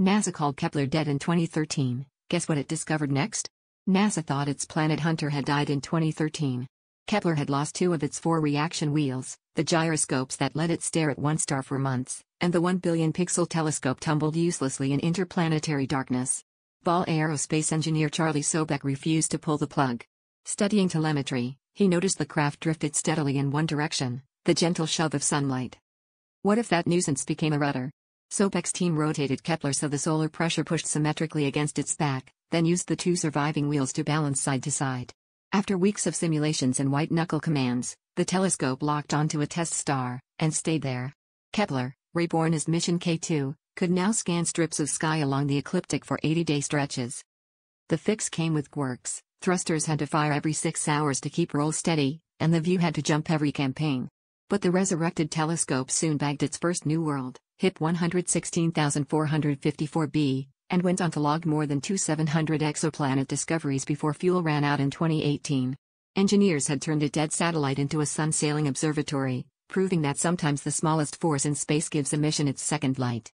NASA called Kepler dead in 2013. Guess what it discovered next? NASA thought its planet Hunter had died in 2013. Kepler had lost two of its four reaction wheels, the gyroscopes that let it stare at one star for months, and the 1 billion pixel telescope tumbled uselessly in interplanetary darkness. Ball aerospace engineer Charlie Sobeck refused to pull the plug. Studying telemetry, he noticed the craft drifted steadily in one direction, the gentle shove of sunlight. What if that nuisance became a rudder? Sobeck's team rotated Kepler so the solar pressure pushed symmetrically against its back, then used the two surviving wheels to balance side to side. After weeks of simulations and white-knuckle commands, the telescope locked onto a test star, and stayed there. Kepler, reborn as Mission K2, could now scan strips of sky along the ecliptic for 80-day stretches. The fix came with quirks, thrusters had to fire every six hours to keep roll steady, and the view had to jump every campaign. But the resurrected telescope soon bagged its first new world, HIP 116454b, and went on to log more than 2700 exoplanet discoveries before fuel ran out in 2018. Engineers had turned a dead satellite into a sun sailing observatory, proving that sometimes the smallest force in space gives a mission its second light.